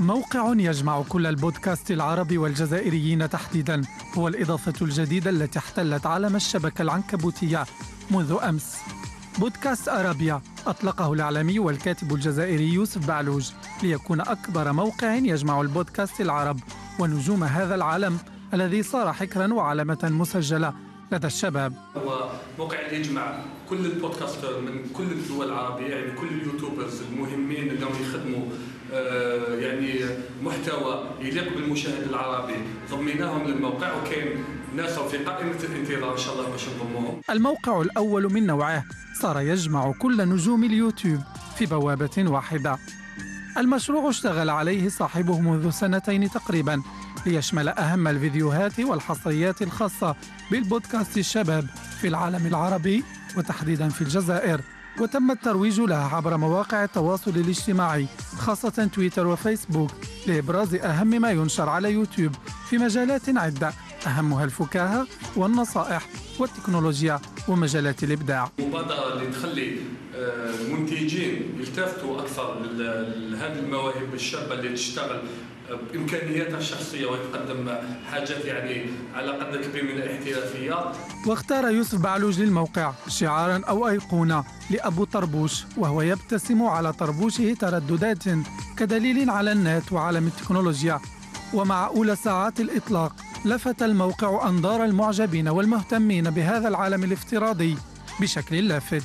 موقع يجمع كل البودكاست العربي والجزائريين تحديدا. هو الإضافة الجديدة التي احتلت عالم الشبكة العنكبوتية منذ أمس. بودكاست أرابيا أطلقه الإعلامي والكاتب الجزائري يوسف بعلوج ليكون أكبر موقع يجمع البودكاست العرب ونجوم هذا العالم الذي صار حكرا وعلامة مسجلة لدى الشباب. هو موقع اللي يجمع كل البودكاستر من كل الدول العربية يعني كل اليوتيوبرز المهمين انهم يخدموا يعني محتوى يليق بالمشاهد العربي. ضميناهم للموقع وكاين ناس في قائمة الانتظار إن شاء الله باش نضموهم. الموقع الأول من نوعه صار يجمع كل نجوم اليوتيوب في بوابة واحدة. المشروع اشتغل عليه صاحبه منذ سنتين تقريبا ليشمل أهم الفيديوهات والحصريات الخاصة بالبودكاست الشباب في العالم العربي وتحديدا في الجزائر. وتم الترويج لها عبر مواقع التواصل الاجتماعي خاصة تويتر وفيسبوك لإبراز أهم ما ينشر على يوتيوب في مجالات عدة. أهمها الفكاهة والنصائح والتكنولوجيا ومجالات الإبداع. مبادرة اللي تخلي آه، المنتجين يلتفتوا أكثر لهذه المواهب الشابة اللي تشتغل بإمكانياتها الشخصية ويقدم حاجات يعني على قدر كبير من الاحترافية. واختار يوسف بعلوج للموقع شعارا أو أيقونة لأبو طربوش وهو يبتسم على طربوشه ترددات كدليل على النت وعالم التكنولوجيا. ومع أولى ساعات الإطلاق لفت الموقع أنظار المعجبين والمهتمين بهذا العالم الافتراضي بشكل لافت.